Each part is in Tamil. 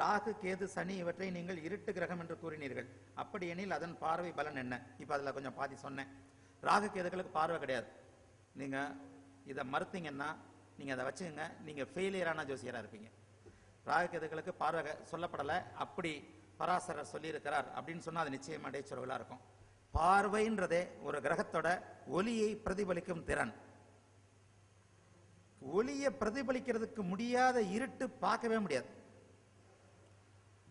ராகு கேது சனி இவற்றை நீங்கள் இருட்டு கிரகம் என்று கூறினீர்கள். அப்படி எனில் அதன் பார்வை பலன் என்ன? இப்போ அதில் கொஞ்சம் பாதி சொன்னேன். ராகு கேதுகளுக்கு பார்வை கிடையாது. நீங்கள் இதை மறுத்தீங்கன்னா நீங்கள் அதை வச்சுக்கோங்க. நீங்கள் ஃபெயிலியரான ஜோசியராக இருப்பீங்க. ராகு கேதுகளுக்கு பார்வை சொல்லப்படலை. அப்படி பராசரர் சொல்லியிருக்கிறார் அப்படின்னு சொன்னால் அது நிச்சயம் அடைச்சொருவலாக இருக்கும். பார்வைன்றதே ஒரு கிரகத்தோட ஒலியை பிரதிபலிக்கும் திறன். ஒளியை பிரதிபலிக்கிறதுக்கு முடியாத இருட்டு பார்க்கவே முடியாது.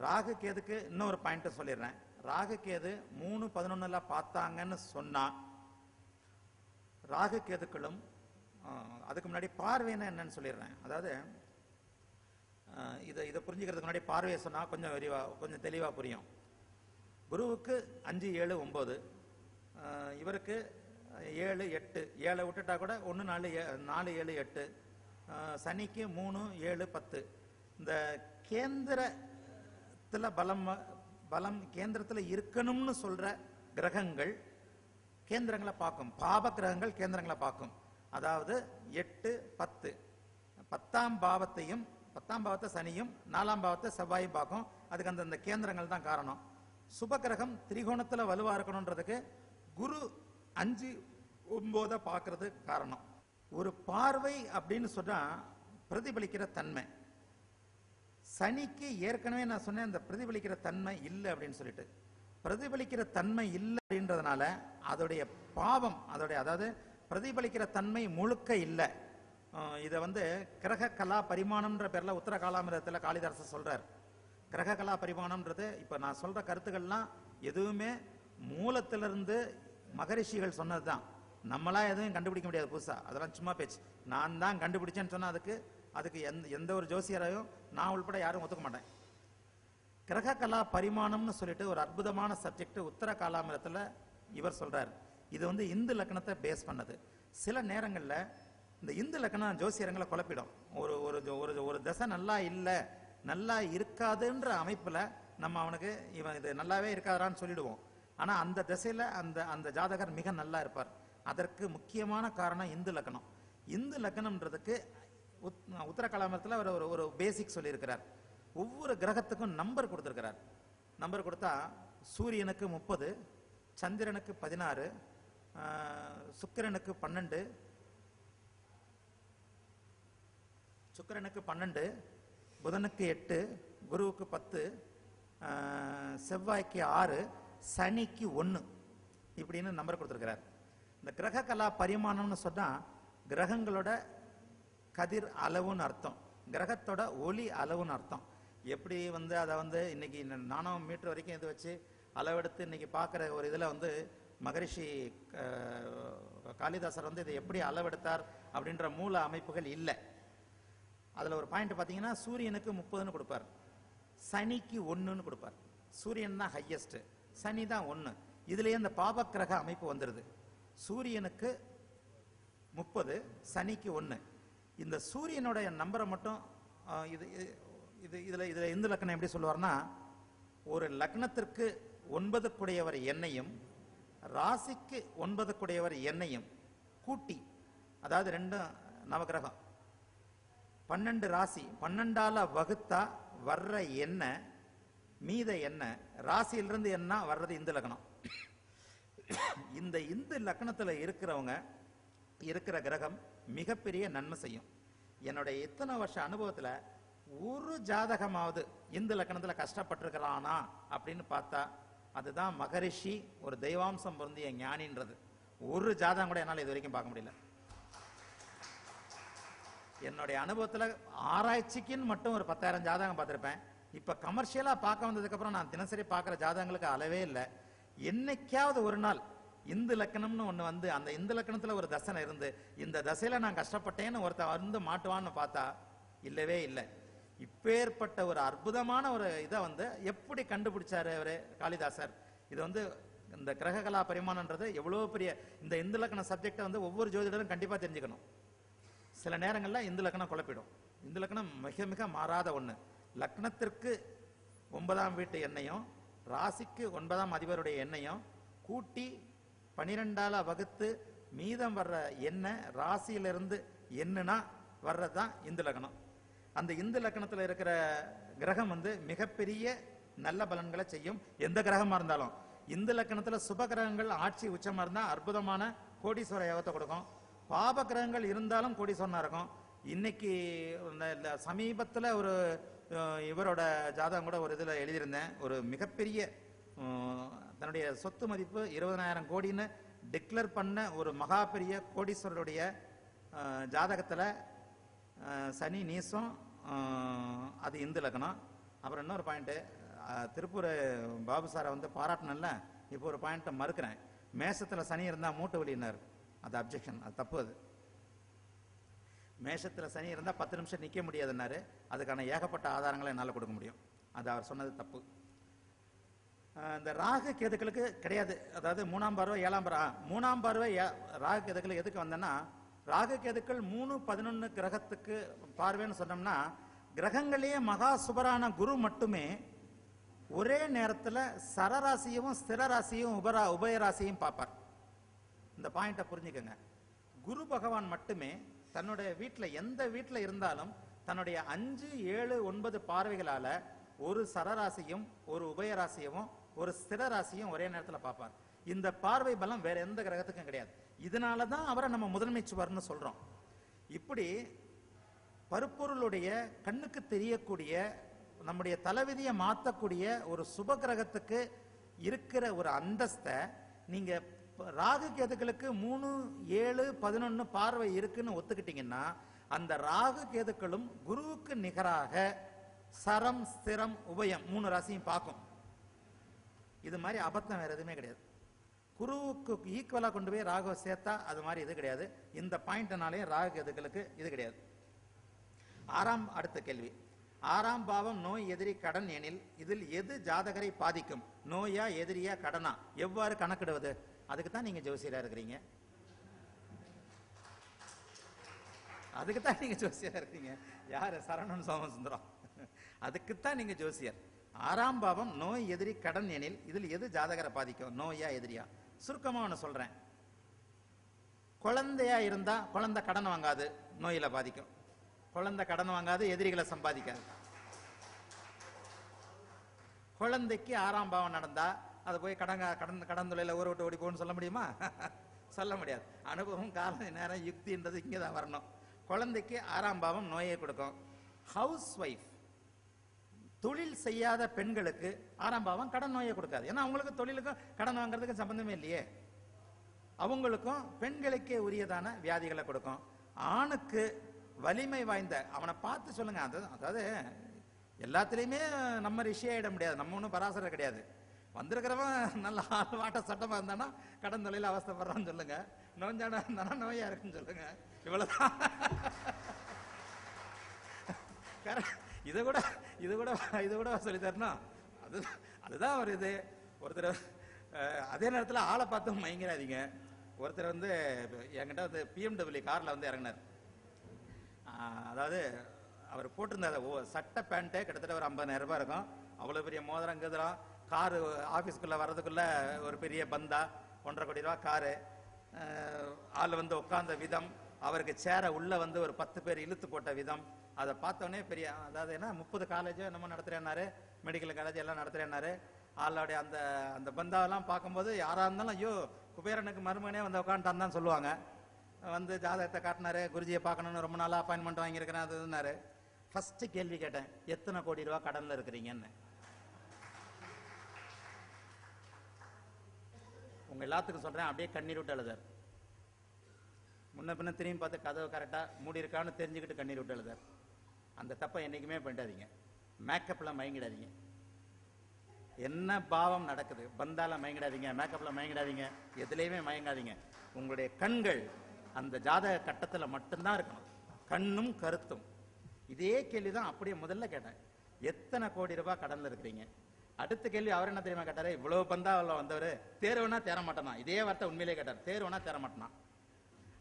ராகு கேதுக்கு இன்னொரு பாயிண்ட் சொல்லிடுறேன். ராகு கேது மூணு பதினொன்னுல பார்த்தாங்கன்னு சொன்னா ராகு கேதுக்களும் அதுக்கு முன்னாடி பார்வைன்னா என்னன்னு சொல்லிடுறேன். அதாவது இதை இதை புரிஞ்சுக்கிறதுக்கு முன்னாடி பார்வையை சொன்னால் கொஞ்சம் விரிவாக கொஞ்சம் தெளிவாக புரியும். குருவுக்கு அஞ்சு ஏழு ஒம்பது இவருக்கு ஏழு எட்டு. ஏழை விட்டுட்டா கூட ஒன்று நாலு ஏ- நாலு ஏழு எட்டு. சனிக்கு மூணு ஏழு பத்து. இந்த கேந்திர கேந்திரத்தில் பலம் பலம் கேந்திரத்தில் இருக்கணும்னு சொல்ற கிரகங்கள் கேந்திரங்களை பார்க்கும். பாப கிரகங்கள் கேந்திரங்களை பார்க்கும். அதாவது எட்டு பத்து. பத்தாம் பாவத்தையும் பத்தாம் பாவத்தை சனியும் நாலாம் பாவத்தை செவ்வாயும் பார்க்கும். அதுக்கு அந்தந்த கேந்திரங்கள் தான் காரணம். சுப கிரகம் திரிகோணத்துல வலுவா இருக்கணுன்றதுக்கு குரு அஞ்சு ஒம்போதை பார்க்கறது காரணம். ஒரு பார்வை அப்படின்னு சொன்னா பிரதிபலிக்கிற தன்மை. சனிக்கு ஏற்கனவே நான் சொன்னேன் அந்த பிரதிபலிக்கிற தன்மை இல்லை அப்படின்னு சொல்லிட்டு. பிரதிபலிக்கிற தன்மை இல்லை அப்படின்றதுனால அதோடைய பாவம் அதோடைய அதாவது பிரதிபலிக்கிற தன்மை முழுக்க இல்லை. இதை வந்து கிரக கலா பரிமாணம்ன்ற பேரில் உத்தர காலாமிரத்தில் காளிதாசர் சொல்றார். கிரக கலா பரிமாணம்ன்றது இப்போ நான் சொல்ற கருத்துக்கள்லாம் எதுவுமே மூலத்திலிருந்து மகரிஷிகள் சொன்னது தான் நம்மளா எதுவும் கண்டுபிடிக்க முடியாது புதுசா. அதெல்லாம் சும்மா பேச்சு. நான் தான் கண்டுபிடிச்சேன்னு சொன்னா அதுக்கு அதுக்கு எந்த எந்த ஒரு ஜோசியரையும் நான் உள்பட யாரும் ஒத்துக்க மாட்டேன். கிரக கலா பரிமாணம்னு சொல்லிட்டு ஒரு அற்புதமான சப்ஜெக்ட் உத்தர காலாமிரத்தில் இவர் சொல்றார். இது வந்து இந்து லக்கணத்தை பேஸ் பண்ணது. சில நேரங்களில் இந்த இந்து லக்கணம் ஜோசியரங்களை குழப்பிடும். ஒரு ஒரு ஒரு ஒரு தசை நல்லா இல்லை நல்லா இருக்காதுன்ற அமைப்பில் நம்ம அவனுக்கு இவன் இது நல்லாவே இருக்காதான்னு சொல்லிடுவோம். ஆனால் அந்த திசையில் அந்த அந்த ஜாதகர் மிக நல்லா இருப்பார். அதற்கு முக்கியமான காரணம் இந்து லக்கணம். இந்து லக்கணம்ன்றதுக்கு உத்- உத்தர கலாமரத்தில் அவர் ஒரு ஒரு பேசிக் சொல்லியிருக்கிறார். ஒவ்வொரு கிரகத்துக்கும் நம்பர் கொடுத்துருக்கிறார். நம்பர் கொடுத்தா சூரியனுக்கு முப்பது சந்திரனுக்கு பதினாறு சுக்கிரனுக்கு பன்னெண்டு சுக்கிரனுக்கு பன்னெண்டு புதனுக்கு எட்டு குருவுக்கு பத்து செவ்வாய்க்கு ஆறு சனிக்கு ஒன்று இப்படின்னு நம்பர் கொடுத்துருக்கிறார். இந்த கிரக கலா பரிமாணம்னு சொன்னால் கிரகங்களோட கதிர் அளவுன்னு அர்த்தம். கிரகத்தோட ஒளி அளவுன்னு அர்த்தம். எப்படி வந்து அதை வந்து இன்னைக்கு நானோ மீட்டர் வரைக்கும் இது வச்சு அளவெடுத்து இன்னைக்கு பார்க்குற ஒரு இதில் வந்து மகரிஷி காளிதாசர் வந்து இதை எப்படி அளவெடுத்தார் அப்படின்ற மூல அமைப்புகள் இல்லை. அதில் ஒரு பாயிண்ட் பார்த்தீங்கன்னா சூரியனுக்கு முப்பதுன்னு கொடுப்பார். சனிக்கு ஒன்றுன்னு கொடுப்பார். சூரியன் தான் ஹையஸ்ட்டு சனி தான் ஒன்று. இதுலேயே இந்த பாபக்கிரக அமைப்பு வந்துடுது. சூரியனுக்கு முப்பது சனிக்கு ஒன்று. இந்த சூரியனுடைய நம்பரை மட்டும் இது இது- இதில் இதில் இந்து லக்னம் எப்படி சொல்லுவார்னா ஒரு லக்னத்திற்கு ஒன்பதுக்குடையவர் எண்ணையும் ராசிக்கு ஒன்பதுக்குடையவர் எண்ணையும் கூட்டி அதாவது ரெண்டும் நவகிரகம் பன்னெண்டு ராசி பன்னெண்டால் வகுத்தா வர்ற எண்ணெய் மீத எண்ணெய் ராசியிலிருந்து என்ன வர்றது இந்து லக்னம். இந்த இந்து லக்னத்தில் இருக்கிறவங்க இருக்கிற கிரகம் மிகப்பெரிய நன்மை செய்யும். என்னுடைய இத்தனை வருஷ அனுபவத்தில் ஒரு ஜாதகமாவது இந்து லக்கணத்தில் கஷ்டப்பட்டிருக்கிறானா அப்படின்னு பார்த்தா அதுதான் மகரிஷி ஒரு தெய்வாம்சம் பொருந்திய ஞானின்றது. ஒரு ஜாதகம் கூட என்னால் இது வரைக்கும் பார்க்க முடியல. என்னுடைய அனுபவத்தில் ஆராய்ச்சிக்குன்னு மட்டும் ஒரு பத்தாயிரம் ஜாதகம் பார்த்துருப்பேன். இப்போ கமர்ஷியலாக பார்க்க வந்ததுக்கப்புறம் நான் தினசரி பார்க்குற ஜாதகங்களுக்கு அளவே இல்லை. என்னைக்காவது ஒரு நாள் இந்து லக்கணம்னு ஒன்று வந்து அந்த இந்து லக்கணத்தில் ஒரு தசனை இருந்து இந்த தசையில் நான் கஷ்டப்பட்டேன்னு ஒருத்தன் வந்து மாட்டுவான்னு பார்த்தா இல்லவே இல்லை. இப்பேற்பட்ட ஒரு அற்புதமான ஒரு இதை வந்து எப்படி கண்டுபிடிச்சாரு அவர் காளிதாசர்? இது வந்து இந்த கிரககலா பரிமாணன்றது எவ்வளோ பெரிய இந்த இந்து லக்கண சப்ஜெக்டை வந்து ஒவ்வொரு ஜோதிடரும் கண்டிப்பாக தெரிஞ்சுக்கணும். சில நேரங்களில் இந்து லக்கணம் குழப்பிடும். இந்து லக்கணம் மிக மிக மாறாத ஒன்று லக்னத்திற்கு ஒன்பதாம் வீட்டு எண்ணையும் ராசிக்கு ஒன்பதாம் அதிபருடைய எண்ணையும் கூட்டி பனிரெண்டால வகுத்து மீதம் வர்ற எண்ணெய் ராசியிலிருந்து என்னன்னா வர்றது தான் இந்து லக்னம். அந்த இந்து லக்னத்தில் இருக்கிற கிரகம் வந்து மிகப்பெரிய நல்ல பலன்களை செய்யும். எந்த கிரகமாக இருந்தாலும். இந்து லக்கணத்துல சுப கிரகங்கள் ஆட்சி உச்சமாக இருந்தால் அற்புதமான கோடீஸ்வர யோகத்தை கொடுக்கும். பாப கிரகங்கள் இருந்தாலும் கோடீஸ்வரனாக இருக்கும். இன்னைக்கு இந்த ஒரு இவரோட ஜாதகம் கூட ஒரு இதில் எழுதியிருந்தேன். ஒரு மிகப்பெரிய தன்னுடைய சொத்து மதிப்பு இருபதனாயிரம் கோடின்னு டிக்ளேர் பண்ண ஒரு மகா பெரிய கோடீஸ்வரருடைய ஜாதகத்தில் சனி நீசம் அது இந்து லக்னம். அப்புறம் இன்னொரு பாயிண்ட்டு திருப்பூர் பாபு சாரை வந்து பாராட்டினல இப்போ ஒரு பாயிண்ட்டை மறுக்கிறேன். மேஷத்தில் சனி இருந்தால் மூட்டு வலினார் அது அப்ஜெக்ஷன் அது தப்பு அது. மேஷத்தில் சனி இருந்தால் பத்து நிமிஷம் நிற்க முடியாதுன்னாரு. அதுக்கான ஏகப்பட்ட ஆதாரங்களை என்னால் கொடுக்க முடியும். அது அவர் சொன்னது தப்பு. இந்த ராகு கேதுக்களுக்கு கிடையாது. அதாவது மூணாம் பார்வை ஏழாம் பார்வை. மூணாம் பார்வை ஏ- ராகு கேதுக்கள் எதுக்கு வந்தேன்னா ராகு கேதுக்கள் மூணு பதினொன்று கிரகத்துக்கு பார்வைன்னு சொன்னோம்னா கிரகங்களையே மகா சுபரான குரு மட்டுமே ஒரே நேரத்தில் சரராசியும் ஸ்திரராசியும் உபரா உபயராசியும் பார்ப்பார். இந்த பாயிண்ட்டை புரிஞ்சுக்கோங்க. குரு பகவான் மட்டுமே தன்னுடைய வீட்டில் எந்த வீட்டில் இருந்தாலும் தன்னுடைய அஞ்சு ஏழு ஒன்பது பார்வைகளால் ஒரு சரராசியும் ஒரு உபயராசியும் ஒரு ஸ்திரராசியும் ஒரே நேரத்துல பார்ப்பார். இந்த பார்வை பலம் வேற எந்த கிரகத்துக்கும் கிடையாது. இதனால தான் அவரை நம்ம முதன்மை சுவர்னு சொல்றோம். இப்படி பருப்பொருளுடைய கண்ணுக்கு தெரியக்கூடிய நம்முடைய தலைவிதியை மாற்றக்கூடிய ஒரு சுப கிரகத்துக்கு இருக்கிற ஒரு அந்தஸ்தை நீங்க ராகு கேதுக்களுக்கு மூணு ஏழு பதினொன்னு பார்வை இருக்குன்னு ஒத்துக்கிட்டீங்கன்னா அந்த ராகு கேதுக்களும் குருவுக்கு நிகராக சரம் ஸ்திரம் உபயம் மூணு ராசியும் பார்க்கும். இது மாதிரி அபத்தம் வேற எதுவுமே கிடையாது. குருவுக்கு ஈக்குவலா கொண்டு போய் ராகுவை சேர்த்தா அது மாதிரி இது கிடையாது. இந்த பாயிண்ட்னாலே ராகு எதுகளுக்கு இது கிடையாது. ஆறாம் அடுத்த கேள்வி. ஆறாம் பாவம் நோய் எதிரி கடன் எனில் இதில் எது ஜாதகரை பாதிக்கும்? நோயா எதிரியா கடனா? எவ்வாறு கணக்கிடுவது? அதுக்கு தான் நீங்க ஜோசியரா இருக்கிறீங்க. அதுக்கு தான் நீங்க ஜோசியராக இருக்கீங்க யாரு சரணன் சோமசுந்தரம்? அதுக்கு தான் நீங்க ஜோசியர். ஆறாம் பாவம் நோய் எதிரி கடன் எனில் இதில் எது ஜாதகரை பாதிக்கும்? நோயா எதிரியா? சுருக்கமா ஒன்று சொல்றேன். குழந்தையா இருந்தா குழந்தை கடன் வாங்காது நோயில பாதிக்கும். குழந்தை கடன் வாங்காது எதிரிகளை சம்பாதிக்காது. குழந்தைக்கு ஆறாம் பாவம் நடந்தா அது போய் கடன் கடன் கடன் தொழில ஊற விட்டு ஓடி போகணும்னு சொல்ல முடியுமா? சொல்ல முடியாது. அனுபவம் காலம் நேரம் யுக்தின்றது இங்கே தான் வரணும். குழந்தைக்கு ஆறாம் பாவம் நோயை கொடுக்கும். ஹவுஸ் ஒய்ஃப் தொழில் செய்யாத பெண்களுக்கு ஆரம்பாவம் கடன் நோயை கொடுக்காது. ஏன்னா அவங்களுக்கு தொழிலுக்கும் கடன் வாங்குறதுக்கு சம்பந்தமே இல்லையே. அவங்களுக்கும் பெண்களுக்கே உரியதான வியாதிகளை கொடுக்கும். ஆணுக்கு வலிமை வாய்ந்த அவனை பார்த்து சொல்லுங்க. அது அதாவது எல்லாத்துலேயுமே நம்ம ரிஷியாயிட முடியாது. நம்ம ஒன்றும் பராசரம் கிடையாது. வந்திருக்கிறவன் நல்ல ஆள் வாட்ட இருந்தானா கடன் தொழில அவஸ்தப்படுறான்னு சொல்லுங்க. நோஞ்சானா இருந்தானா நோயா இருக்குன்னு சொல்லுங்க. இவ்வளோதான் கர- இதை கூட இதை கூட இதை கூட சொல்லி தரணும் அது அதுதான் ஒரு இது. ஒருத்தர் அதே நேரத்தில் ஆளை பார்த்து மயங்கிறாதீங்க. ஒருத்தர் வந்து என்கிட்ட வந்து பிஎம்டபிள்யூ காரில் வந்து இறங்கினார். அதாவது அவர் போட்டிருந்த ஓ- சட்டை பேண்ட்டே கிட்டத்தட்ட ஒரு 50000 ரூபாய் இருக்கும். அவ்வளோ பெரிய மோதிரம் கதிரம் காரு ஆஃபீஸ்க்குள்ளே வர்றதுக்குள்ளே ஒரு பெரிய பந்தா ஒன்றரை கோடி ரூபா காரு. ஆள் வந்து உட்காந்த விதம் அவருக்கு சேர உள்ள வந்து ஒரு பத்து பேர் இழுத்து போட்ட விதம். அதை பார்த்தோன்னே பெரிய அதாவது என்ன முப்பது காலேஜோ என்னமோ நடத்துறேன்னாரு. மெடிக்கல் காலேஜ் எல்லாம் நடத்துறேன்னாரு. ஆளுடைய அந்த அந்த பந்தாவெல்லாம் பார்க்கும்போது யாரா இருந்தாலும் ஐயோ குபேரனுக்கு மருமகனே வந்து உட்காந்துட்டான் தான் சொல்லுவாங்க. வந்து ஜாதகத்தை காட்டினாரு குருஜியை பார்க்கணும்னு ரொம்ப நாளாக அப்பாயின்மெண்ட் வாங்கியிருக்கிறேன் அது இதுனாரு ஃபர்ஸ்ட் கேள்வி கேட்டேன் எத்தனை கோடி ரூபா கடனில் இருக்கிறீங்கன்னு? உங்க எல்லாத்துக்கும் சொல்றேன் அப்படியே கண்ணீர் விட்டு எழுதார் முன்ன பின்ன திரும்பி பார்த்து கதவை கரெக்டாக மூடி இருக்கான்னு தெரிஞ்சுக்கிட்டு கண்ணீர் விட்டு எழுதார் அந்த தப்பை என்றைக்குமே பண்ணிடாதீங்க. மேக்கப்பில் மயங்கிடாதீங்க. என்ன பாவம் நடக்குது? பந்தால மயங்கிடாதீங்க மேக்கப்பில் மயங்கிடாதீங்க எதுலேயுமே மயங்காதீங்க. உங்களுடைய கண்கள் அந்த ஜாதக கட்டத்தில் மட்டும்தான் இருக்கணும். கண்ணும் கருத்தும். இதே கேள்வி தான் அப்படியே முதல்ல கேட்டேன். எத்தனை கோடி ரூபாய் கடனில் இருக்கிறீங்க? அடுத்த கேள்வி அவர் என்ன தெரியுமா கேட்டார்? இவ்வளோ பந்தாவில் வந்தவர் தேர்வுனா தேர மாட்டேனா இதே வார்த்தை உண்மையிலே கேட்டார். தேர்வுனா தேர மாட்டேனா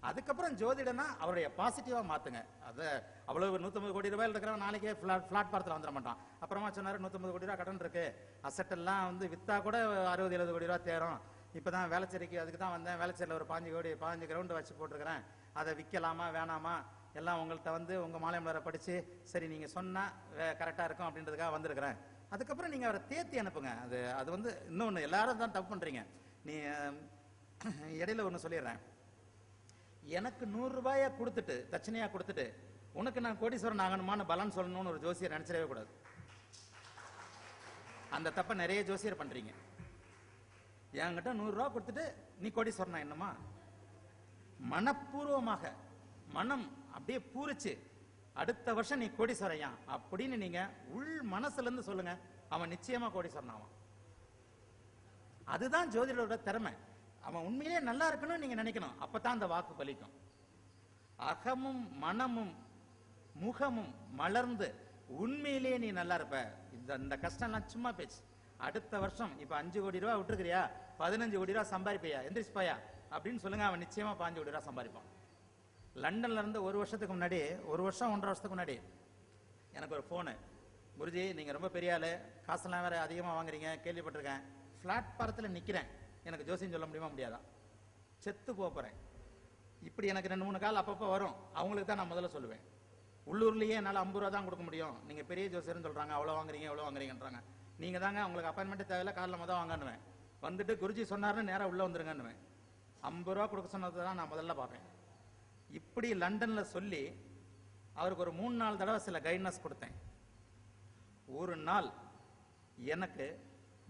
அதுக்கப்புறம் ஜோதிடனா அவருடைய பாசிட்டிவா மாத்துங்க. அது அவ்வளவு நூத்தம்பது கோடி ரூபாயில் இருக்கிறவன் நாளைக்கே பிளாட் பிளாட் பாரத்தில் வந்துட மாட்டான். அப்புறமா சொன்னாரு நூத்தம்பது கோடி ரூபாய் கடன் இருக்கு. அசட் எல்லாம் வந்து வித்தா கூட அறுபது எழுபது கோடி ரூபாய் தேரும். இப்பதான் வேலைச்சேரிக்கு அதுக்கு தான் வந்தேன். வேலைச்சேரியில் ஒரு பாஞ்சு கோடி பாஞ்சு கிரவுண்ட் வச்சு போட்டிருக்கிறேன். அதை விற்கலாமா வேணாமா? எல்லாம் உங்கள்கிட்ட வந்து உங்க மாலை படித்து படிச்சு சரி நீங்க சொன்னா கரெக்டா இருக்கும் அப்படின்றதுக்காக வந்திருக்கிறேன். அதுக்கப்புறம் நீங்க அவரை தேத்தி அனுப்புங்க. அது அது வந்து இன்னொன்று எல்லாரும் தான் தப்பு பண்றீங்க. நீ இடையில ஒன்று சொல்லிடுறேன். எனக்கு நூறு ரூபாய கொடுத்துட்டு தட்சணையா கொடுத்துட்டு உனக்கு நான் கோடீஸ்வரன் ஆகணுமான்னு பலன் சொல்லணும்னு ஒரு ஜோசியர் நினைச்சிடவே கூடாது. அந்த தப்பை நிறைய ஜோசியர் பண்றீங்க. என்கிட்ட நூறு ரூபா கொடுத்துட்டு நீ கோடீஸ்வரனா என்னமா மனப்பூர்வமாக மனம் அப்படியே பூரிச்சு அடுத்த வருஷம் நீ கோடீஸ்வரையா? அப்படின்னு நீங்க உள் மனசுல இருந்து சொல்லுங்க. அவன் நிச்சயமா கோடீஸ்வரன் ஆவான். அதுதான் ஜோதிடரோட திறமை. அவன் உண்மையிலேயே நல்லா இருக்கணும்னு நீங்க நினைக்கணும். அப்பதான் அந்த வாக்கு பலிக்கும். அகமும் மனமும் முகமும் மலர்ந்து உண்மையிலேயே நீ நல்லா இருப்ப. இந்த இந்த கஷ்டம்லாம் சும்மா பேச்சு. அடுத்த வருஷம் இப்ப அஞ்சு கோடி ரூபா விட்டுருக்கிறியா? பதினஞ்சு கோடி ரூபா சம்பாதிப்பையா? எந்திரிச்சுப்பாயா? அப்படின்னு சொல்லுங்க அவன் நிச்சயமா பாஞ்சு கோடி ரூபா சம்பாதிப்பான். லண்டன்ல இருந்து ஒரு வருஷத்துக்கு முன்னாடி ஒரு வருஷம் ஒன்றரை வருஷத்துக்கு முன்னாடி எனக்கு ஒரு ஃபோனு குருஜி நீங்க ரொம்ப பெரிய ஆளு. காசெல்லாம் வேற அதிகமா வாங்குறீங்க கேள்விப்பட்டிருக்கேன். பிளாட்பாரத்தில் நிக்கிறேன். எனக்கு ஜோசியம் சொல்ல முடியுமா? முடியாதா? செத்து போகிறேன் இப்படி எனக்கு ரெண்டு மூணு கால் அப்பப்போ வரும். அவங்களுக்கு தான் நான் முதல்ல சொல்லுவேன். உள்ளூர்லேயே என்னால் ஐம்பது ரூபா தான் கொடுக்க முடியும். நீங்கள் பெரிய ஜோசியர்னு சொல்கிறாங்க அவ்வளோ வாங்குறீங்க எவ்வளோ வாங்குறீங்கன்றாங்க. நீங்கள் தாங்க உங்களுக்கு அப்பாயின்மெண்ட் தேவையில்ல காலில் மொதல் வாங்கன்னுவேன். வந்துட்டு குருஜி சொன்னாருன்னு நேராக உள்ளே வந்துருங்கன்னுவேன். ஐம்பது ரூபா கொடுக்க சொன்னதை தான் நான் முதல்ல பார்ப்பேன். இப்படி லண்டனில் சொல்லி அவருக்கு ஒரு மூணு நாலு தடவை சில கைட்னஸ் கொடுத்தேன். ஒரு நாள் எனக்கு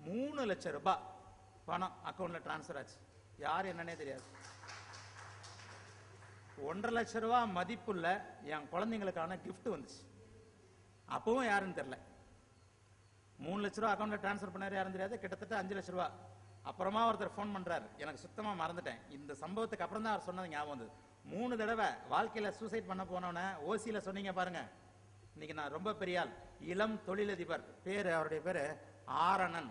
மூணு லட்சம் ரூபாய் பணம் அக்கௌண்ட்ல டிரான்ஸ்ஃபர் ஆச்சு. யார் என்னன்னே தெரியாது. ஒன்றரை லட்சம் ரூபா மதிப்புள்ள என் குழந்தைங்களுக்கான கிஃப்ட் வந்துச்சு. அப்பவும் யாருன்னு தெரியல. மூணு லட்ச ரூபா அக்கௌண்ட்ல டிரான்ஸ்ஃபர் பண்ணாரு யாரும் தெரியாது. கிட்டத்தட்ட அஞ்சு லட்ச ரூபா. அப்புறமா ஒருத்தர் ஃபோன் பண்றாரு. எனக்கு சுத்தமா மறந்துட்டேன். இந்த சம்பவத்துக்கு அப்புறம் தான் அவர் சொன்னது ஞாபகம் வந்தது. மூணு தடவை வாழ்க்கையில சூசைட் பண்ண போனவன ஓசியில சொன்னீங்க பாருங்க. இன்னைக்கு நான் ரொம்ப பெரியால் இளம் தொழிலதிபர். பேரு அவருடைய பேரு ஆரணன்.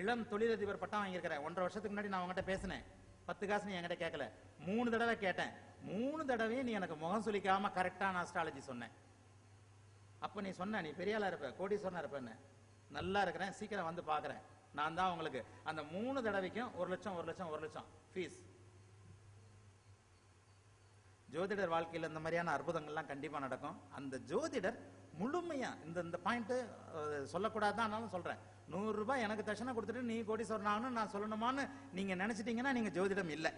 இளம் தொழிலதிபர் பட்டம் வாங்கியிருக்கிறேன் ஒன்றரை வருஷத்துக்கு முன்னாடி நான் அவங்ககிட்ட பேசினேன். பத்து காசு நீ என்கிட்ட கேட்கல. மூணு தடவை கேட்டேன். மூணு தடவையும் நீ எனக்கு முகம் சுளிக்காம கரெக்டான அஸ்ட்ராலஜி சொன்னேன் அப்ப நீ சொன்ன நீ பெரியாளா இருப்ப கோடீஸ்வரனா இருப்பேன்னு. நல்லா இருக்கிறேன் சீக்கிரம் வந்து பாக்குறேன் நான் தான் உங்களுக்கு அந்த மூணு தடவைக்கும் ஒரு லட்சம் ஒரு லட்சம் ஒரு லட்சம். ஃபீஸ் ஜோதிடர் வாழ்க்கையில் இந்த மாதிரியான அற்புதங்கள்லாம் கண்டிப்பா நடக்கும். அந்த ஜோதிடர் முழுமையா இந்த இந்த பாயிண்ட் சொல்லக்கூடாதுதான் சொல்றேன். நூறு ரூபாய் எனக்கு தட்சணை கொடுத்துட்டு நீ கோடி ஆகணும்னு நான் சொல்லணுமான்னு நீங்க நினைச்சிட்டீங்கன்னா நீங்க ஜோதிடம் இல்லை.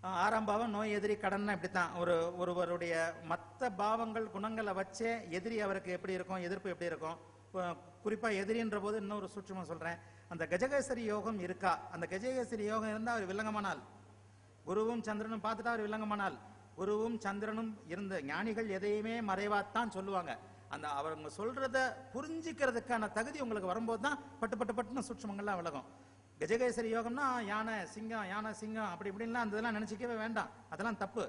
ஆறாம் பாவம் நோய் எதிரி கடன் இப்படித்தான். ஒரு ஒருவருடைய மற்ற பாவங்கள் குணங்களை வச்சே எதிரி அவருக்கு எப்படி இருக்கும் எதிர்ப்பு எப்படி இருக்கும்? குறிப்பாக குறிப்பா எதிரின்ற போது இன்னொரு சூட்சுமம் சொல்றேன். அந்த கஜகேசரி யோகம் இருக்கா? அந்த கஜகேசரி யோகம் இருந்தா அவர் வில்லங்கமானால். குருவும் சந்திரனும் பார்த்துட்டா அவர் வில்லங்கமானால். குருவும் சந்திரனும் இருந்த ஞானிகள் எதையுமே மறைவாத்தான் சொல்லுவாங்க. அந்த அவங்க சொல்றத புரிஞ்சுக்கிறதுக்கான தகுதி உங்களுக்கு வரும்போது தான் பட்டு பட்டு பட்டுன்னு சூட்சமங்கள்லாம் விலகும். கஜகேசரி யோகம்னா யானை சிங்கம் யானை சிங்கம் அப்படி இப்படின்லாம் அந்த இதெல்லாம் நினைச்சிக்கவே வேண்டாம். அதெல்லாம் தப்பு.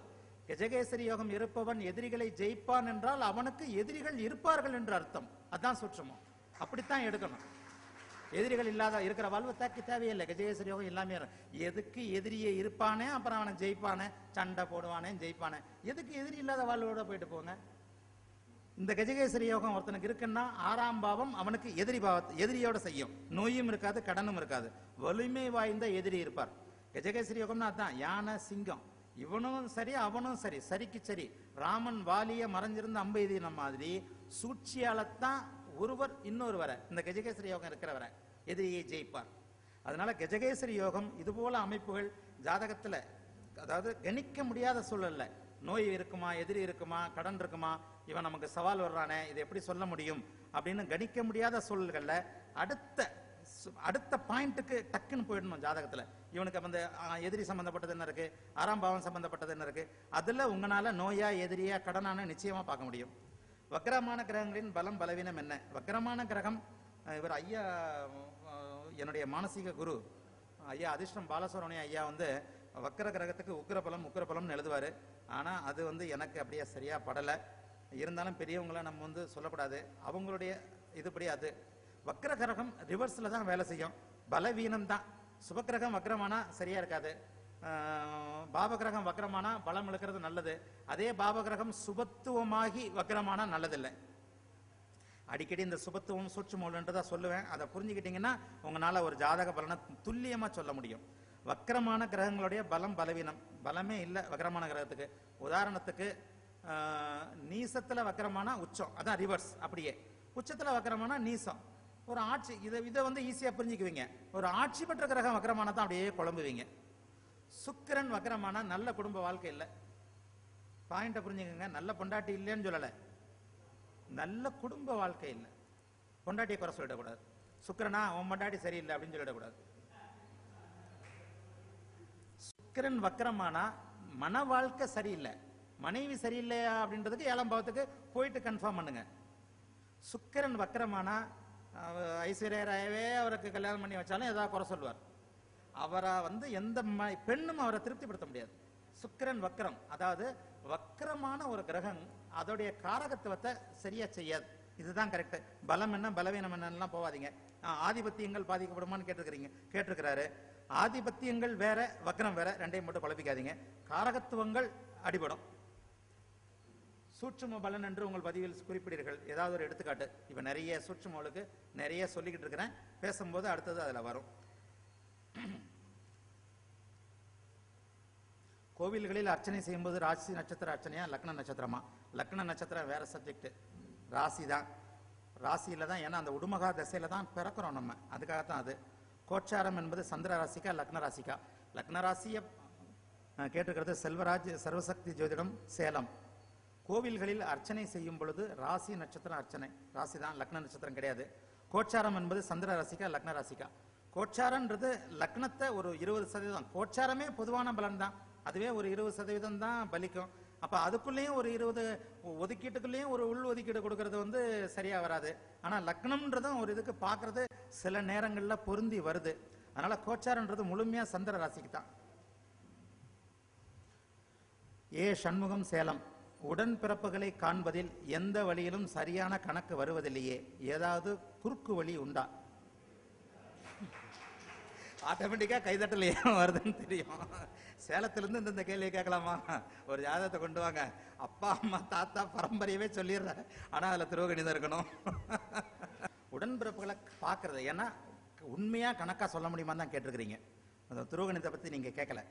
கஜகேசரி யோகம் இருப்பவன் எதிரிகளை ஜெயிப்பான் என்றால் அவனுக்கு எதிரிகள் இருப்பார்கள் என்று அர்த்தம். அதான் சூட்சமம். அப்படித்தான் எடுக்கணும். எதிரிகள் இல்லாத இருக்கிற வாழ்வு தாக்கி தேவையில்லை. கஜகேசரி யோகம் எல்லாமே எதுக்கு எதிரியே இருப்பானே அப்புறம் அவனை ஜெயிப்பானே சண்டை போடுவானே ஜெயிப்பானே. எதுக்கு எதிரி இல்லாத வாழ்வோட போயிட்டு போங்க? இந்த கஜகேசரி யோகம் ஒருத்தனுக்கு இருக்குன்னா ஆறாம் பாவம் அவனுக்கு எதிரி பாவத்தை எதிரியோட செய்யும். நோயும் இருக்காது கடனும் இருக்காது. வலிமை வாய்ந்த எதிரி இருப்பார். கஜகேசரி யோகம்னா அதான் யானை சிங்கம். இவனும் சரி அவனும் சரி. சரிக்கு சரி. ராமன் வாலிய மறைஞ்சிருந்த அம்பு மாதிரி சூழ்ச்சியாலத்தான் ஒருவர் இன்னொரு வர இந்த கஜகேசரி யோகம் இருக்கிறவரை எதிரியை ஜெயிப்பார். அதனால கஜகேசரி யோகம் இது போல அமைப்புகள் ஜாதகத்துல அதாவது கணிக்க முடியாத சூழல்ல நோய் இருக்குமா எதிரி இருக்குமா கடன் இருக்குமா? இவன் நமக்கு சவால் வர்றானே இதை எப்படி சொல்ல முடியும்? அப்படின்னு கணிக்க முடியாத சூழல்களில் அடுத்த அடுத்த பாயிண்ட்டுக்கு டக்குன்னு போயிடணும் ஜாதகத்துல. இவனுக்கு அந்த எதிரி சம்பந்தப்பட்டது என்ன இருக்கு? ஆறாம் பாவம் சம்பந்தப்பட்டது என்ன இருக்கு? அதுல உங்களால நோயா எதிரியா கடனான நிச்சயமா பார்க்க முடியும். வக்கரமான கிரகங்களின் பலம் பலவீனம் என்ன? வக்கரமான கிரகம் இவர் ஐயா என்னுடைய மானசீக குரு ஐயா அதிர்ஷ்டம் பாலசுப்ரமணிய ஐயா வந்து வக்கர கிரகத்துக்கு உக்கிரபலம் உக்கிரபலம்னு எழுதுவாரு. ஆனால் அது வந்து எனக்கு அப்படியே சரியாக படலை. இருந்தாலும் பெரியவங்களாம் நம்ம வந்து சொல்லக்கூடாது. அவங்களுடைய இதுபடி அது. வக்கர கிரகம் ரிவர்ஸில் தான் வேலை செய்யும். பலவீனம் தான். சுபக்கிரகம் வக்கரமானா சரியாக இருக்காது. பாபகிரகம் பாவகிரகம் பலம் இழுக்கிறது நல்லது. அதே பாவகிரகம் சுபத்துவமாகி வக்கரமானா நல்லதில்லை. அடிக்கடி இந்த சுபத்துவம் சூட்சமூலன்றதா சொல்லுவேன். அதை புரிஞ்சுக்கிட்டீங்கன்னா உங்களால் ஒரு ஜாதக பலனை துல்லியமாக சொல்ல முடியும். வக்கரமான கிரகங்களுடைய பலம் பலவீனம். பலமே இல்லை வக்கரமான கிரகத்துக்கு. உதாரணத்துக்கு நீசத்தில் வக்கரமான உச்சம். அதான் ரிவர்ஸ் அப்படியே. உச்சத்தில் வக்கரமான நீசம். ஒரு ஆட்சி இதை இதை வந்து ஈஸியாக புரிஞ்சுக்குவீங்க. ஒரு ஆட்சி பெற்ற கிரகம் வக்கரமான தான் அப்படியே குழம்புவீங்க. சுக்கிரன் வக்கரமான நல்ல குடும்ப வாழ்க்கை இல்லை. பாயிண்ட்டை புரிஞ்சுக்கோங்க. நல்ல பொண்டாட்டி இல்லைன்னு சொல்லலை. நல்ல குடும்ப வாழ்க்கை இல்லை. பொண்டாட்டியை குறை சொல்லிடக்கூடாது. சுக்கரனா உன் பொண்டாட்டி சரியில்லை அப்படின்னு சொல்லிடக்கூடாது. சுக்கிரன் வக்கரமானா மன வாழ்க்கை சரியில்லை. மனைவி சரியில்லையா அப்படின்றதுக்கு ஏழாம் பாவத்துக்கு போயிட்டு கன்ஃபார்ம் பண்ணுங்க. சுக்கிரன் வக்கரமானா ஐஸ்வர்யா ராயவே அவருக்கு கல்யாணம் பண்ணி வச்சாலும் ஏதாவது குறை சொல்லுவார். அவரை வந்து எந்த ம- பெண்ணும் அவரை திருப்திப்படுத்த முடியாது. சுக்கிரன் வக்கரம் அதாவது வக்கரமான ஒரு கிரகம் அதோடைய காரகத்துவத்தை சரியா செய்யாது. இதுதான் கரெக்ட் பலம் என்ன பலவீனம் என்னலாம் போவாதீங்க. ஆதிபத்தியங்கள் பாதிக்கப்படுமான்னு கேட்டிருக்கிறீங்க கேட்டிருக்கிறாரு. ஆதிபத்தியங்கள் வேற வக்ரம் வேற ரெண்டையும் மட்டும் குழப்பிக்காதீங்க. காரகத்துவங்கள் அடிபடும். சூட்சும பலன் என்று உங்கள் பதிவில் குறிப்பிடீர்கள் ஏதாவது ஒரு எடுத்துக்காட்டு. இப்ப நிறைய சூட்சுமங்களுக்கு நிறைய சொல்லிக்கிட்டு இருக்கிறேன். பேசும்போது அடுத்தது அதுல வரும். கோவில்களில் அர்ச்சனை செய்யும்போது ராசி நட்சத்திர அர்ச்சனையா லக்ன நட்சத்திரமா? லக்ன நட்சத்திரம் வேற சப்ஜெக்ட் ராசி தான் ராசியில தான் ஏன்னா அந்த உடுமகா தசையில தான் பிறக்கிறோம் நம்ம. அதுக்காகத்தான் அது. கோச்சாரம் என்பது சந்திர ராசிக்கா லக்ன ராசிக்கா. லக்ன ராசியை கேட்டிருக்கிறது செல்வராஜ் சர்வசக்தி ஜோதிடம் சேலம். கோவில்களில் அர்ச்சனை செய்யும் பொழுது ராசி நட்சத்திரம் அர்ச்சனை. ராசி தான் லக்ன நட்சத்திரம் கிடையாது. கோச்சாரம் என்பது சந்திர ராசிக்கா லக்ன ராசிக்கா. கோச்சாரன்றது லக்னத்தை ஒரு இருபது சதவீதம். கோச்சாரமே பொதுவான பலன் தான். அதுவே ஒரு இருபது சதவீதம் தான் பலிக்கும். அப்ப அதுக்குள்ளேயும் ஒரு இருபது ஒதுக்கீட்டுக்குள்ளேயும் ஒரு உள் ஒதுக்கீடு கொடுக்கறது வந்து சரியா வராது. ஆனா லக்னம்ன்றதும் ஒரு இதுக்கு பார்க்கிறது சில நேரங்கள்ல பொருந்தி வருது. அதனால கோச்சாரன்றது முழுமையா சந்திர ராசிக்கு தான். ஏ சண்முகம் சேலம். உடன்பிறப்புகளை காண்பதில் எந்த வழியிலும் சரியான கணக்கு வருவதில்லையே. ஏதாவது குறுக்கு வழி உண்டா? ஆட்டோமேட்டிக்கா கைதட்டல் ஏன் வருதுன்னு தெரியும். சேலத்திலிருந்து இந்த கேள்வியை கேட்கலாமா? ஒரு ஜாதகத்தை கொண்டு வாங்க. அப்பா அம்மா தாத்தா பரம்பரையவே சொல்லிடுறேன். ஆனால் அதில் திருவகணிதம் இருக்கணும். உடன்பிறப்புகளை பார்க்கறது. ஏன்னா உண்மையாக கணக்காக சொல்ல முடியுமான்னு தான் கேட்டிருக்கிறீங்க. அந்த திருவகணிதத்தை பற்றி நீங்கள் கேட்கல.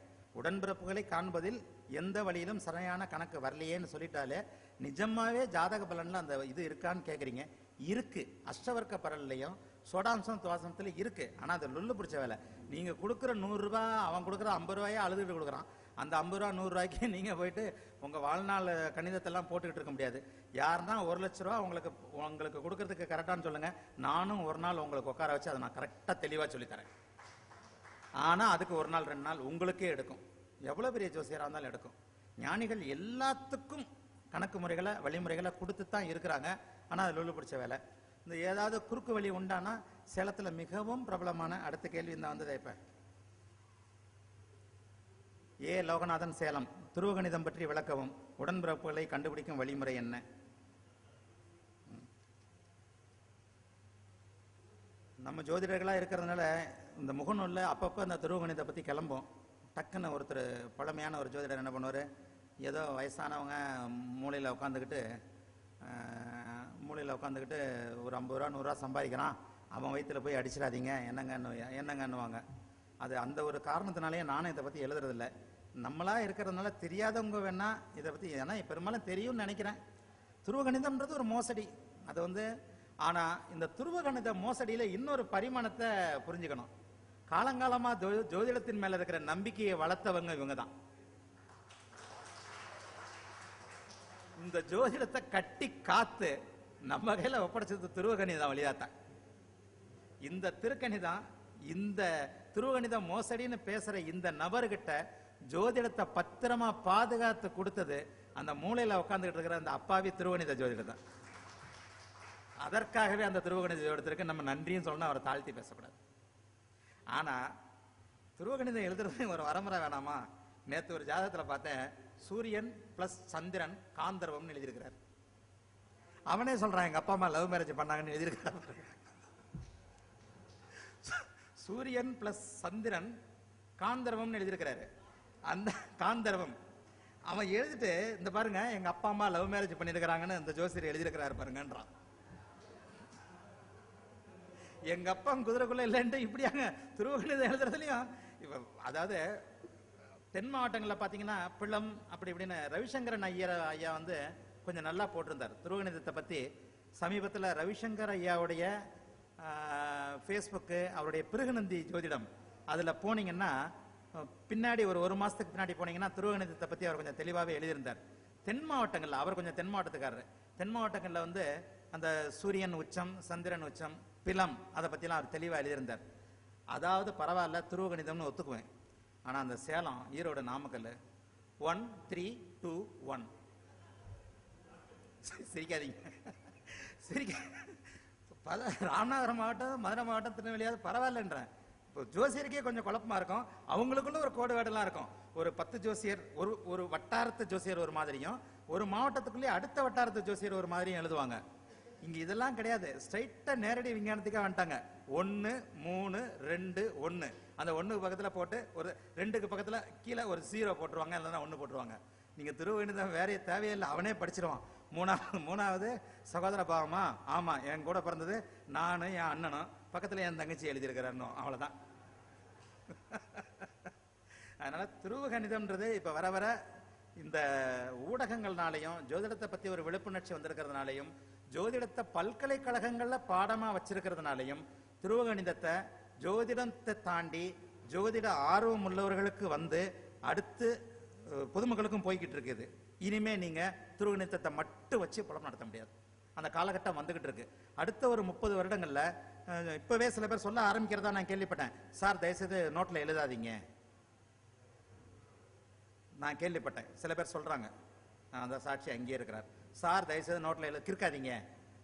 உடன்பிறப்புகளை காண்பதில் எந்த வழியிலும் சரியான கணக்கு வரலையேன்னு சொல்லிட்டாலே நிஜமாவே ஜாதக பலனில் அந்த இது இருக்கான்னு கேட்குறீங்க. இருக்குது அஷ்டவர்க்க பரல்லையும் சோடாம்சம் துவாசத்தில் இருக்கு. ஆனால் அது லுல்லு பிடிச்ச வேலை. நீங்கள் கொடுக்குற நூறுரூவா அவன் கொடுக்குற ஐம்பது ரூபாயை அழுதுட்டு கொடுக்குறான். அந்த ஐம்பது ரூபா நூறுரூவாய்க்கு நீங்கள் போயிட்டு உங்கள் வாழ்நாள் கணிதத்தெல்லாம் போட்டுக்கிட்டு இருக்க முடியாது. யாருன்னா ஒரு லட்ச ரூபா உங்களுக்கு உங்களுக்கு கொடுக்கறதுக்கு கரெக்டானு சொல்லுங்க. நானும் ஒரு நாள் உங்களுக்கு உட்கார வச்சு அதை நான் கரெக்டாக தெளிவாக சொல்லித் தரேன். அதுக்கு ஒரு நாள் ரெண்டு நாள் உங்களுக்கே எடுக்கும். எவ்வளோ பெரிய ஜோசியராக இருந்தாலும் எடுக்கும். ஞானிகள் எல்லாத்துக்கும் கணக்கு முறைகளை வழிமுறைகளை கொடுத்து தான் இருக்கிறாங்க. ஆனால் அது லுள்ளு பிடிச்ச வேலை. இந்த ஏதாவது குறுக்கு வழி உண்டானா சேலத்துல மிகவும் பிரபலமான அடுத்த கேள்வி இந்த வந்தது இப்ப. ஏ. லோகநாதன் சேலம் துருவகணிதம் பற்றி விளக்கவும். உடன்பிறப்புகளை கண்டுபிடிக்கும் வழிமுறை என்ன? நம்ம ஜோதிடர்களா இருக்கிறதுனால இந்த முகநூல்ல அப்பப்போ இந்த துருவகணிதத்தை பத்தி கிளம்பும் டக்குன்னு ஒருத்தர் பழமையான ஒரு ஜோதிடர் என்ன பண்ணுவார்? ஏதோ வயசானவங்க மூளையில் உட்காந்துக்கிட்டு மூலையில் உட்காந்துக்கிட்டு ஒரு ஐம்பது ரூபா நூறுரூவா சம்பாதிக்கிறான். அவன் வயிற்றுல போய் அடிச்சிடாதீங்க. என்னங்கன்னு என்னங்கன்னுவாங்க. அது அந்த ஒரு காரணத்தினாலேயே நானும் இதை பற்றி எழுதுறதில்ல. நம்மளாக இருக்கிறதுனால தெரியாதவங்க வேணால் இதை பற்றி ஏன்னா பெரும்பாலும் தெரியும்னு நினைக்கிறேன். துருவகணிதம்ன்றது ஒரு மோசடி. அது வந்து ஆனால் இந்த துருவகணித மோசடியில் இன்னொரு பரிமாணத்தை புரிஞ்சுக்கணும். காலங்காலமாக ஜோ- ஜோதிடத்தின் மேலே இருக்கிற நம்பிக்கையை வளர்த்தவங்க இவங்க தான் இந்த ஜோதிடத்தை கட்டி காத்து நம்ம கையில் ஒப்படைச்சது திருவகணிதம் வழியாத்தான் இந்த திருக்கணிதம் இந்த திருவகணிதம் மோசடின்னு பேசுற இந்த நபர்கிட்ட ஜோதிடத்தை பத்திரமா பாதுகாத்து கொடுத்தது அந்த மூலையில உட்காந்துக்கிட்டு இருக்கிற அந்த அப்பாவி திருவகணித ஜோதிடம் தான். அதற்காகவே அந்த திருவகணித ஜோதிடத்திற்கு நம்ம நன்றியும் சொல்லணும் அவரை தாழ்த்தி பேசக்கூடாது. ஆனா திருவகணிதம் எழுதுறது ஒரு வரமுறை வேணாமா? நேற்று ஒரு ஜாதகத்தில் பார்த்தேன் சூரியன் பிளஸ் சந்திரன் காந்தர்வம்னு எழுதியிருக்கிறார். அவனே சொல்றான் எங்க அப்பா அம்மா லவ் மேரேஜ் பண்ணாங்கன்னு எழுதியிருக்கிறார் சூரியன் பிளஸ் சந்திரன் காந்தர்வம்னு எழுதியிருக்கிறாரு. அந்த காந்தர்வம். அவன் எழுதிட்டு இந்த பாருங்க எங்க அப்பா அம்மா லவ் மேரேஜ் பண்ணிருக்கிறாங்கன்னு அந்த ஜோசியர் எழுதியிருக்கிறாரு பாருங்கன்றான். எங்க அப்பா குதிரைக்குள்ள இல்லைன்ட்டு இப்படியாங்க திருவகணிதம் எழுதுறதுலயும் இப்ப அதாவது தென் மாவட்டங்களில் பார்த்தீங்கன்னா பிளம் அப்படி இப்படின்னு ரவிசங்கரன் ஐயர் ஐயா வந்து கொஞ்சம் நல்லா போட்டிருந்தார். துருவகணிதத்தை பற்றி சமீபத்தில் ரவிசங்கர் ஐயாவுடைய ஃபேஸ்புக்கு அவருடைய பிருகுநந்தி ஜோதிடம் அதில் போனீங்கன்னா பின்னாடி ஒரு ஒரு மாதத்துக்கு பின்னாடி போனீங்கன்னா துருவகணிதத்தை பற்றி அவர் கொஞ்சம் தெளிவாகவே எழுதியிருந்தார். தென் மாவட்டங்களில் அவர் கொஞ்சம் தென் மாவட்டத்துக்காரர். தென் மாவட்டங்களில் வந்து அந்த சூரியன் உச்சம் சந்திரன் உச்சம் பிலம் அதை பற்றிலாம் அவர் தெளிவாக எழுதியிருந்தார். அதாவது பரவாயில்ல துருவகணிதம்னு ஒத்துக்குவேன். ஆனால் அந்த Salem Erode Namakkal one three two one சிரிக்காதீங்க. சிரிக்க. பல ராமநாதபுரம் மாவட்டம் மதுரை மாவட்டம் திருநெல்வேலியாவது பரவாயில்லன்றேன். இப்போ ஜோசியருக்கே கொஞ்சம் குழப்பமா இருக்கும். அவங்களுக்குள்ள ஒரு கோடு வேடெல்லாம் இருக்கும். ஒரு பத்து ஜோசியர் ஒரு ஒரு வட்டாரத்து ஜோசியர் ஒரு மாதிரியும் ஒரு மாவட்டத்துக்குள்ளேயே அடுத்த வட்டாரத்து ஜோசியர் ஒரு மாதிரியும் எழுதுவாங்க. இங்க இதெல்லாம் கிடையாது. ஸ்ட்ரைட்டா நேரடி விஞ்ஞானத்துக்கே வந்துட்டாங்க. ஒன்னு மூணு ரெண்டு ஒன்னு அந்த ஒண்ணுக்கு பக்கத்துல போட்டு ஒரு ரெண்டுக்கு பக்கத்துல கீழே ஒரு ஜீரோ போட்டுருவாங்க இல்லைன்னா ஒன்னு போட்டுருவாங்க. நீங்க திருவண்ணம் வேற தேவையில்லை அவனே படிச்சிருவான். மூணாவது மூணாவது சகோதர பாவமா? ஆமா என் கூட பிறந்தது நானும் என் அண்ணனும். பக்கத்துல என் தங்கச்சி எழுதியிருக்கிறாருன்னு அவ்வளவுதான். அதனால துருவகணிதம்ன்றது இப்ப வர வர இந்த ஊடகங்கள்னாலையும் ஜோதிடத்தை பத்தி ஒரு விழிப்புணர்ச்சி வந்திருக்கிறதுனாலையும் ஜோதிடத்தை பல்கலைக்கழகங்கள்ல பாடமா வச்சிருக்கிறதுனாலையும் துருவகணிதத்தை ஜோதிடத்தை தாண்டி ஜோதிட ஆர்வம் உள்ளவர்களுக்கு வந்து அடுத்து பொதுமக்களுக்கும் போய்கிட்டு இருக்குது. இனிமே நீங்க துருவகணிதத்தை மட்டும் வச்சு புலம் நடத்த முடியாது. அந்த காலகட்டம் வந்துகிட்டு இருக்கு. அடுத்த ஒரு முப்பது வருடங்கள்ல இப்போவே இப்பவே சில பேர் சொல்ல ஆரம்பிக்கிறதா நான் கேள்விப்பட்டேன். சார் தயவுசெய்து நோட்ல எழுதாதீங்க. நான் கேள்விப்பட்டேன். சில பேர் சொல்றாங்க. நான் அந்த சாட்சி அங்கேயே இருக்கிறார். சார் தயவுசெய்து நோட்ல எழுத கிறுக்காதீங்க.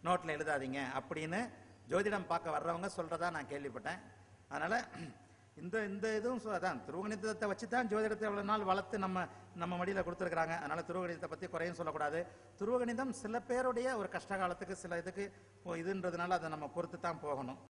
நோட்ல எழுதாதீங்க. அப்படின்னு ஜோதிடம் பார்க்க வர்றவங்க சொல்றதா நான் கேள்விப்பட்டேன். அதனால இந்த இந்த இதுவும் அதான் துருவகணிதத்தை வச்சு தான் ஜோதிடத்தை எவ்வளவு நாள் வளர்த்து நம்ம நம்ம மடியில் கொடுத்துருக்காங்க அதனால திருவகணிதத்தை பத்தி குறையும் சொல்லக்கூடாது. திருவகணிதம் சில பேருடைய ஒரு கஷ்ட காலத்துக்கு சில இதுக்கு ஓ, இதுன்றதுனால அதை நம்ம பொறுத்து தான் போகணும்.